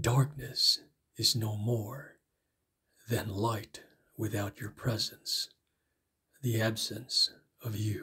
Darkness is no more than light without your presence, the absence of you.